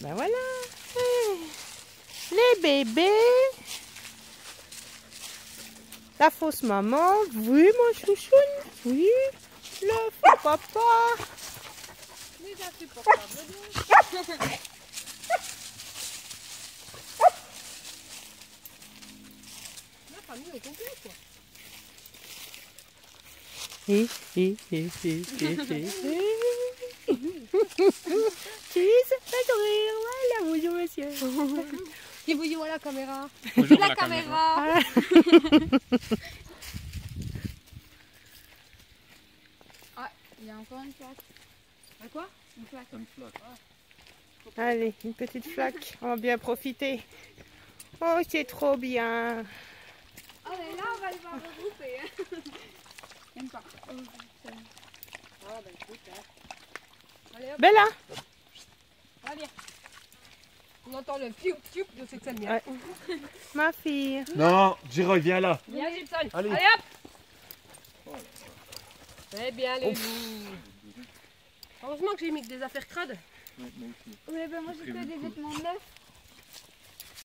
Ben voilà. Les bébés. La fausse maman. Oui, mon chouchoune. Oui. Le faux papa. Les insupportables. La famille complet, quoi. Hé, hé, hé, hé, hé, hé. Cheese, la sourire. Voilà, Et vous à la caméra. Bonjour la, la caméra. ah, il y a encore une flaque. À quoi? Une flaque. Une flaque. Allez, une petite flaque. On va bien profiter. Oh, c'est trop bien. Ah, mais là, on va les voir regrouper. Hein. Pas. Ah, bah écoute, hein. Allez, hop, Bella. allez. On entend le piou piou de cette scène. Ouais. Ma fille. Non, Giroy, viens là. Viens, Gibson. Allez. Allez, hop. Eh bien, les loups. Heureusement que j'ai mis que des affaires crades. moi aussi. Ouais, ben moi j'ai que des vêtements neufs.